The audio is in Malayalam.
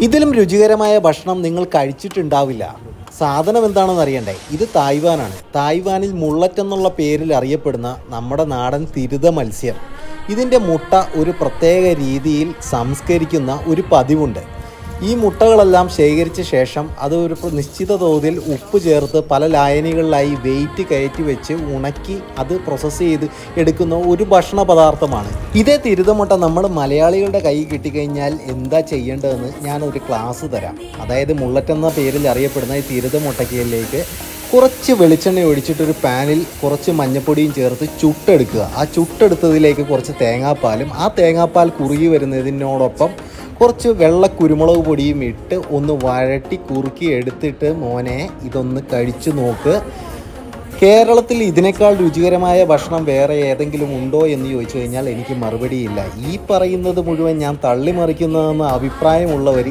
ഇതിലും രുചികരമായ ഭക്ഷണം നിങ്ങൾ കഴിച്ചിട്ടുണ്ടാവില്ല. സാധനം എന്താണെന്ന് അറിയണ്ടേ? ഇത് തായ്വാനാണ്. തായ്വാനിൽ മുള്ളറ്റ് എന്നുള്ള പേരിൽ അറിയപ്പെടുന്ന നമ്മുടെ നാടൻ തിരുത മത്സ്യം. ഇതിന്റെ മുട്ട ഒരു പ്രത്യേക രീതിയിൽ സംസ്കരിക്കുന്ന ഒരു പതിവുണ്ട്. ഈ മുട്ടകളെല്ലാം ശേഖരിച്ച ശേഷം അത് ഒരു നിശ്ചിത തോതിൽ ഉപ്പ് ചേർത്ത് പല ലായനികളിലായി വെയിറ്റ് കയറ്റി വെച്ച് ഉണക്കി അത് പ്രോസസ്സ് ചെയ്ത് എടുക്കുന്ന ഒരു ഭക്ഷണ പദാർത്ഥമാണ്. ഇതേ തിരുതമുട്ട നമ്മൾ മലയാളികളുടെ കൈ കിട്ടിക്കഴിഞ്ഞാൽ എന്താ ചെയ്യേണ്ടതെന്ന് ഞാൻ ഒരു ക്ലാസ് തരാം. അതായത് മുള്ളറ്റ് എന്ന പേരിൽ അറിയപ്പെടുന്ന ഈ തിരുതമുട്ടക്കയിലേക്ക് കുറച്ച് വെളിച്ചെണ്ണ ഒഴിച്ചിട്ടൊരു പാനിൽ കുറച്ച് മഞ്ഞപ്പൊടിയും ചേർത്ത് ചുട്ടെടുക്കുക. ആ ചുട്ടെടുത്തതിലേക്ക് കുറച്ച് തേങ്ങാപ്പാലും ആ തേങ്ങാപ്പാൽ കുറുകി വരുന്നതിനോടൊപ്പം കുറച്ച് വെള്ള കുരുമുളക് പൊടിയും ഇട്ട് ഒന്ന് വഴട്ടി കുറുക്കി എടുത്തിട്ട് മോനെ ഇതൊന്ന് കഴിച്ചു നോക്ക്. കേരളത്തിൽ ഇതിനേക്കാൾ രുചികരമായ ഭക്ഷണം വേറെ ഏതെങ്കിലും ഉണ്ടോ എന്ന് ചോദിച്ചു കഴിഞ്ഞാൽ എനിക്ക് മറുപടിയില്ല. ഈ പറയുന്നത് മുഴുവൻ ഞാൻ തള്ളിമറിക്കുന്നതെന്ന് അഭിപ്രായമുള്ളവർ